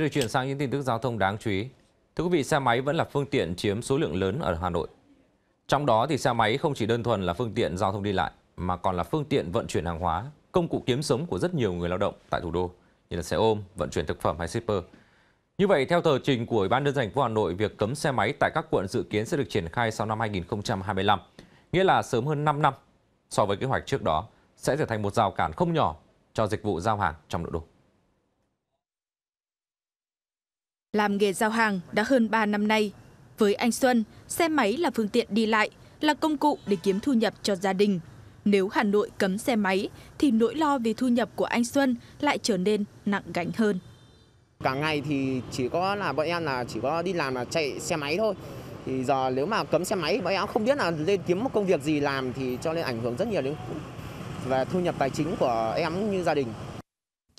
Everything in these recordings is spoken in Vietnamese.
Sẽ được chuyển sang những tin tức giao thông đáng chú ý. Thưa quý vị, xe máy vẫn là phương tiện chiếm số lượng lớn ở Hà Nội. Trong đó thì xe máy không chỉ đơn thuần là phương tiện giao thông đi lại mà còn là phương tiện vận chuyển hàng hóa, công cụ kiếm sống của rất nhiều người lao động tại thủ đô như là xe ôm, vận chuyển thực phẩm hay shipper. Như vậy, theo tờ trình của Ủy ban nhân dân thành phố Hà Nội, việc cấm xe máy tại các quận dự kiến sẽ được triển khai sau năm 2025, nghĩa là sớm hơn 5 năm so với kế hoạch trước đó, sẽ trở thành một rào cản không nhỏ cho dịch vụ giao hàng trong nội đô. Làm nghề giao hàng đã hơn 3 năm nay. Với anh Xuân, xe máy là phương tiện đi lại, là công cụ để kiếm thu nhập cho gia đình. Nếu Hà Nội cấm xe máy thì nỗi lo về thu nhập của anh Xuân lại trở nên nặng gánh hơn. Cả ngày thì chỉ có là bọn em là chỉ có đi làm là chạy xe máy thôi. Thì giờ nếu mà cấm xe máy bọn em không biết là lên kiếm một công việc gì làm thì cho nên ảnh hưởng rất nhiều đến về thu nhập tài chính của em như gia đình.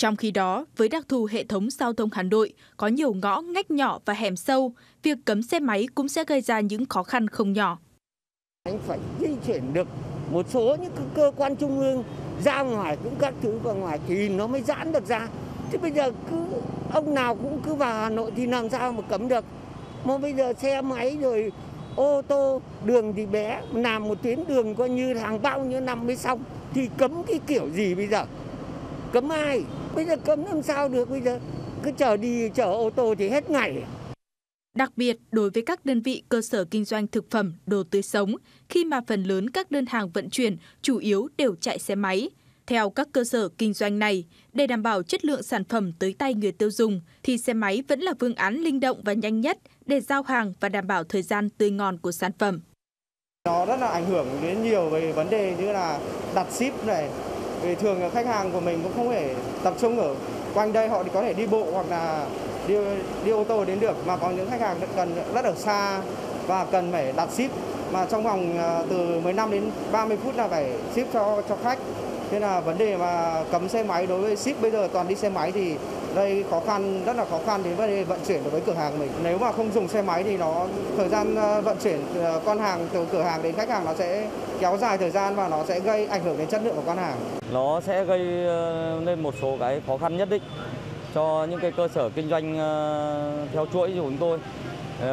Trong khi đó, với đặc thù hệ thống giao thông Hà Nội có nhiều ngõ ngách nhỏ và hẻm sâu, việc cấm xe máy cũng sẽ gây ra những khó khăn không nhỏ. Anh phải di chuyển được một số những cơ quan trung ương ra ngoài cũng các thứ vào ngoài thì nó mới giãn được ra. Chứ bây giờ cứ ông nào cũng cứ vào Hà Nội thì làm sao mà cấm được. Mà bây giờ xe máy rồi ô tô đường thì bé làm một tuyến đường coi như hàng bao nhiêu năm mới xong thì cấm cái kiểu gì bây giờ cấm ai bây giờ cấm làm sao được bây giờ cứ chờ đi chở ô tô thì hết ngày Đặc biệt, đối với các đơn vị cơ sở kinh doanh thực phẩm, đồ tươi sống, khi mà phần lớn các đơn hàng vận chuyển chủ yếu đều chạy xe máy. Theo các cơ sở kinh doanh này, để đảm bảo chất lượng sản phẩm tới tay người tiêu dùng, thì xe máy vẫn là phương án linh động và nhanh nhất để giao hàng và đảm bảo thời gian tươi ngon của sản phẩm. Nó rất là ảnh hưởng đến nhiều về vấn đề như là đặt ship này. Vì thường khách hàng của mình cũng không thể tập trung ở quanh đây, họ có thể đi bộ hoặc là đi, đi ô tô đến được. Mà có những khách hàng cần rất ở xa và cần phải đặt ship mà trong vòng à, từ 15 đến 30 phút là phải ship cho cho khách. Thế là vấn đề mà cấm xe máy đối với ship bây giờ toàn đi xe máy thì đây khó khăn, rất là khó khăn đến vấn đề vận chuyển đối với cửa hàng mình. Nếu mà không dùng xe máy thì nó, thời gian ờ, vận chuyển ờ, con hàng từ cửa hàng đến khách hàng nó sẽ kéo dài thời gian và nó sẽ gây ảnh hưởng đến chất lượng của con hàng. Nó sẽ gây ờ, nên một số cái khó khăn nhất định cho những cái cơ sở kinh doanh theo chuỗi của chúng tôi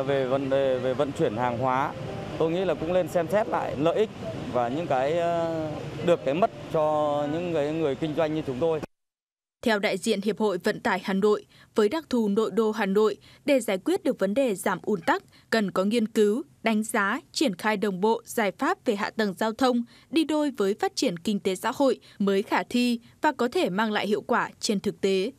về vấn đề, về vận chuyển hàng hóa. Tôi nghĩ là cũng nên xem xét lại lợi ích và những cái ờ, được cái mất cho những cái người kinh doanh như chúng tôi. Theo đại diện Hiệp hội Vận tải Hà Nội, với đặc thù nội đô Hà Nội, để giải quyết được vấn đề giảm ùn tắc, cần có nghiên cứu, đánh giá, triển khai đồng bộ giải pháp về hạ tầng giao thông đi đôi với phát triển kinh tế xã hội mới khả thi và có thể mang lại hiệu quả trên thực tế.